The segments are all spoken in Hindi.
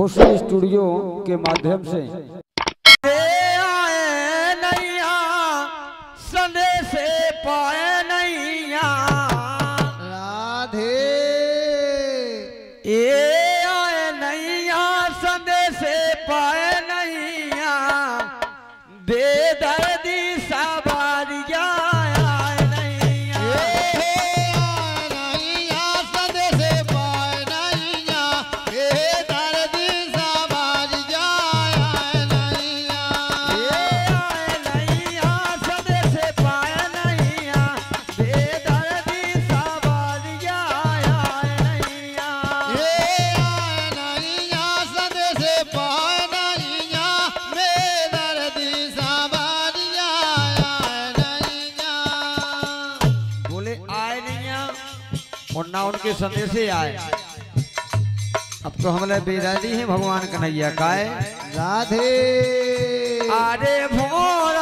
खुशी स्टूडियो के माध्यम से। आए नैया संदेश पाए नैया। राधे। ए आए नैया संदेश पाए और ना उनके संदेश आए। अब तो हमने बेदारी है भगवान कन्हैया का राधे। अरे भोरा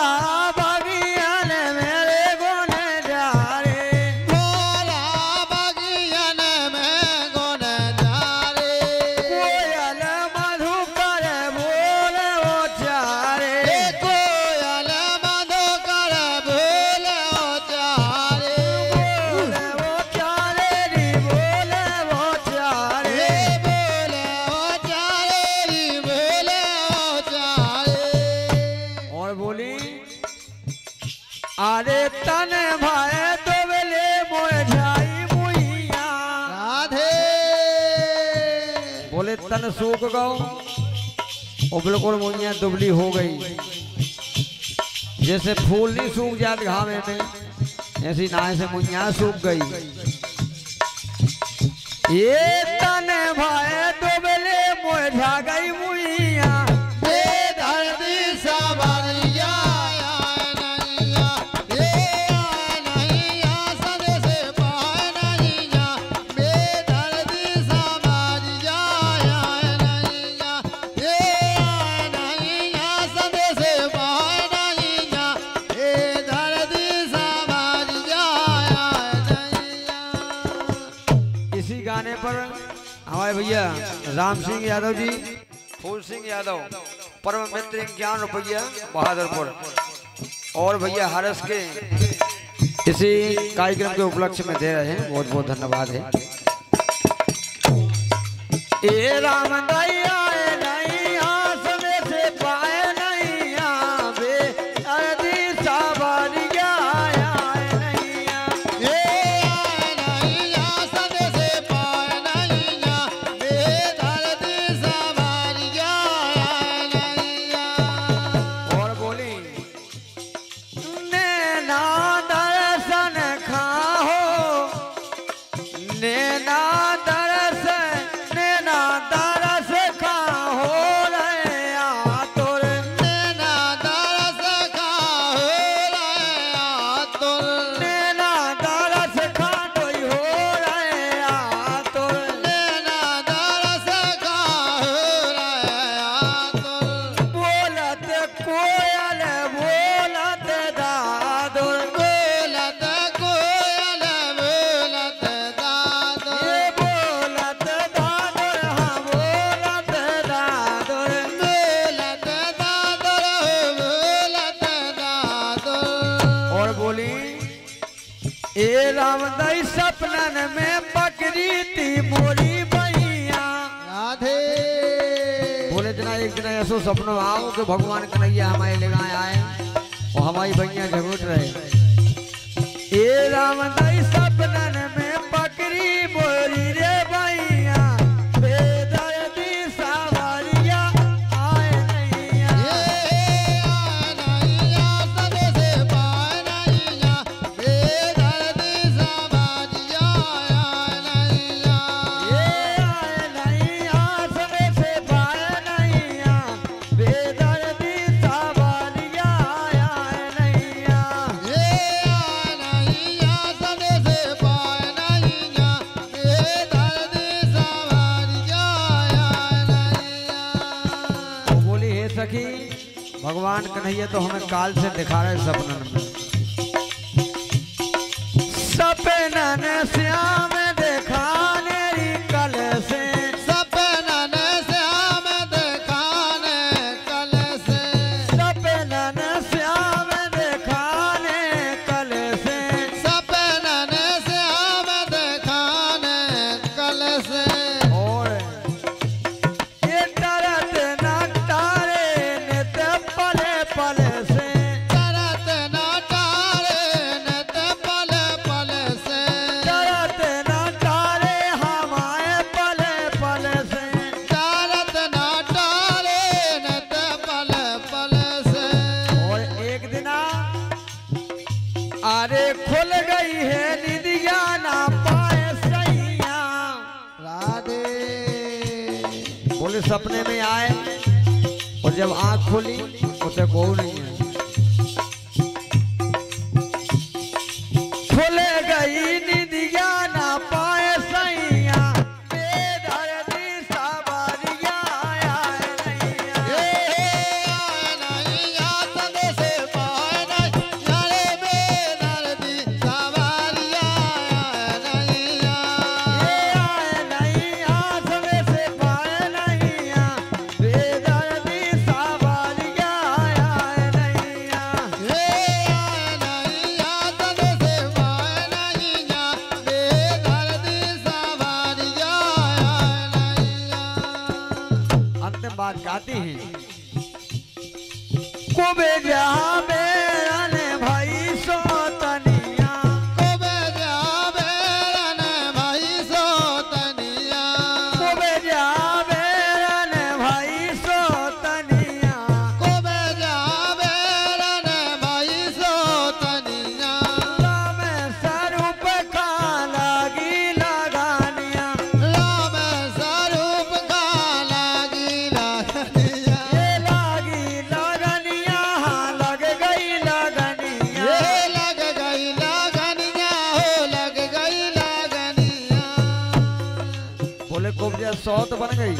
अरे तन भाई दोबले मोए जाई मुइया। राधे। बोले तन सूख गओ और बिल्कुल मुइया दुबली हो गई। जैसे फूल नहीं सूख जाते घामे में ऐसी नाय से मुइया सूख गई। ये तन भाई दोबले मोए जा गई मुइया। पर हमारे भैया राम सिंह यादव जी। फूल सिंह यादव परम मित्र ज्ञान रुपया बहादुरपुर। और भैया हरस के इसी कार्यक्रम के उपलक्ष्य में दे रहे हैं बहुत बहुत धन्यवाद है। ए राम राम दई सपनन में बकरी थी मोरी भैया राधे। बोले जना एक दिन ऐसो सपनों आओ कि भगवान कन्हैया हमारे लगाए आए। और हमारी भैया झगड़ रहे। ए राम दई सपनन में भगवान कन्हैया तो हमें काल से दिखा रहे सपनन में। अरे खुल गई है निदिया ना पाए सैया। राधे। बोले सपने में आए और जब आँख खोली, उसे को नहीं है चाहते हैं। कुबेर सौ तो बन गई।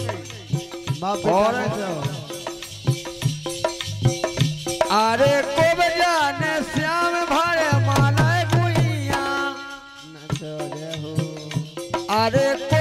अरे को बजान श्याम भर माना गुइया अरे को